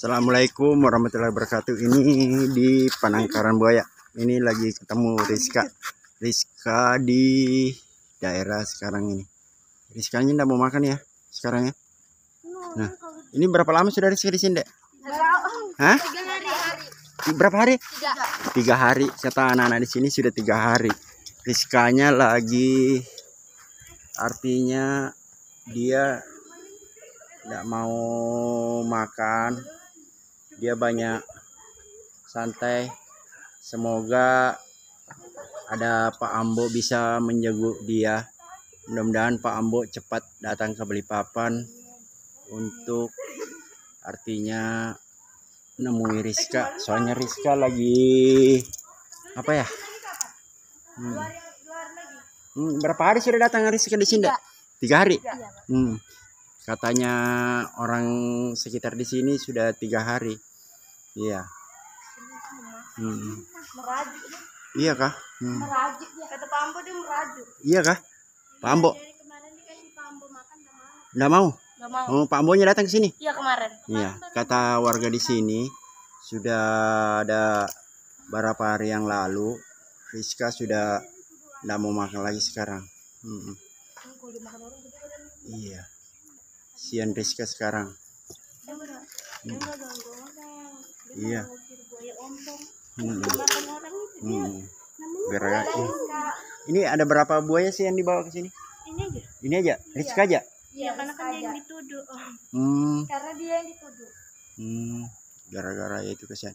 Assalamualaikum warahmatullahi wabarakatuh. Ini di Panangkaran Buaya. Ini lagi ketemu Rizka. Rizka di daerah sekarang ini. Rizkanya tidak mau makan ya sekarang ya. Nah, ini berapa lama sudah Rizka di sini, Dek? Hah? Berapa hari? Tiga hari. Kata anak-anak di sini sudah tiga hari. Rizkanya lagi artinya dia tidak mau makan dia banyak santai. Semoga ada Pak Ambo bisa menjaga dia. Mudah-mudahan Pak Ambo cepat datang ke Balikpapan untuk artinya nemui Rizka. Soalnya Rizka lagi apa ya? Hmm. Hmm, berapa hari sudah datang Rizka di sini? Tiga hari? Hmm. katanya orang sekitar di sini sudah tiga hari Iya. Hmm. Merajuk. Iya kah? Hmm. Merajuk ya. Kata Pak Ambo dia merajuk. Iya kah? Pak Ambo? Dari kemarin dikasih Pak Ambo makan gak mau. Nggak mau? Gak mau. Oh, Pak Ambonya datang ke sini? Iya kemarin. Iya. Kata warga di sini sudah ada beberapa hari yang lalu Rizka sudah tidak mau makan lagi sekarang. Hmm. Iya. Sian Rizka sekarang. Dia Iya. ompong. Hmm. Hmm. Ini. Ada berapa buaya sih yang dibawa ke sini? Ini aja. Ini aja, Rizka aja. Iya, karena kan dia yang dituduh. Hmm. Karena dia yang dituduh. Hmm. Gara-gara itu kesian.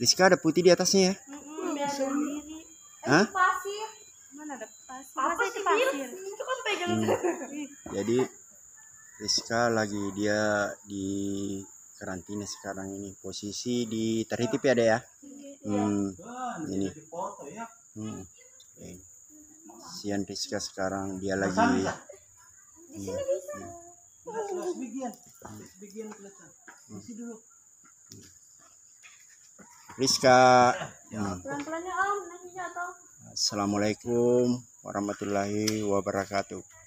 Rizka ada putih di atasnya ya? Heeh, dia sendiri. Hah? Pasir. Mana ada pasir? Masa itu pasir? Itu kan pegang. Hmm. Jadi Rizka lagi dia di karantina sekarang ini. Posisi di Teritip ya, Dek ya? Hmm. Ini. Hmm. Oke. Sian Rizka sekarang dia lagi Hmm. Rizka. Hmm. Pelan-pelan ya Om, nanti jatuh. Assalamualaikum warahmatullahi wabarakatuh.